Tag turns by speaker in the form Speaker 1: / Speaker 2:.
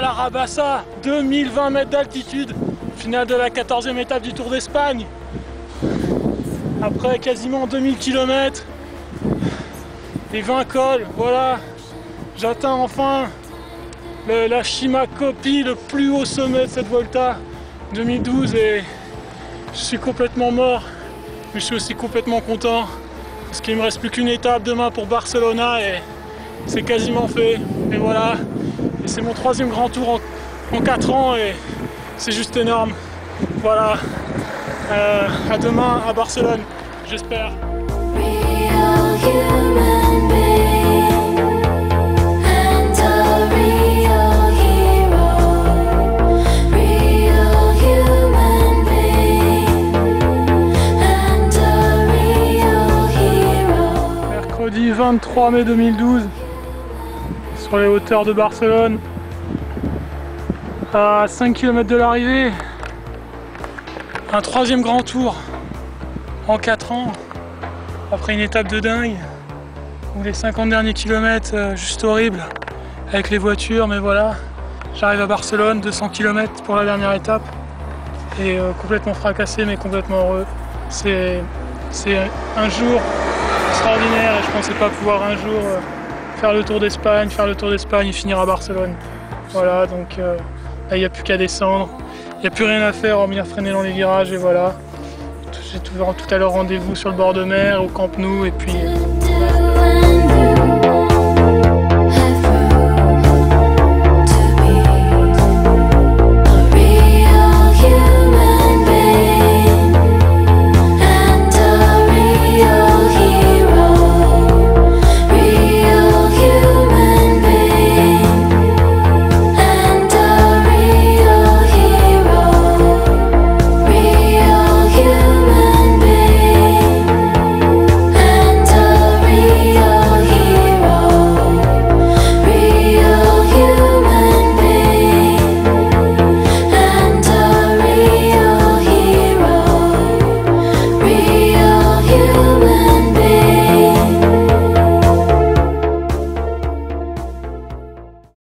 Speaker 1: La Rabassa, 2020 mètres d'altitude, finale de la 14e étape du Tour d'Espagne. Après quasiment 2000 km et 20 cols, voilà, j'atteins enfin la Shima Copie, le plus haut sommet de cette Volta 2012 et je suis complètement mort, mais je suis aussi complètement content parce qu'il me reste plus qu'une étape demain pour Barcelona et c'est quasiment fait. Et voilà, c'est mon troisième grand tour en, en 4 ans et c'est juste énorme. Voilà. Euh, à demain à Barcelone, j'espère. Mercredi 23 mai 2012, sur les hauteurs de Barcelone, à 5 km de l'arrivée, un troisième grand tour en 4 ans, après une étape de dingue, où les 50 derniers kilomètres, euh, juste horrible, avec les voitures, mais voilà, j'arrive à Barcelone, 200 km pour la dernière étape, et euh, complètement fracassé, mais complètement heureux. C'est un jour extraordinaire et je pensais pas pouvoir un jour euh, faire le tour d'Espagne, faire le tour d'Espagne et finir à Barcelone. Voilà, donc euh, là il n'y a plus qu'à descendre, il n'y a plus rien à faire hormis à freiner dans les virages et voilà. J'ai tout, tout à l'heure rendez-vous sur le bord de mer, au Camp Nou et puis euh,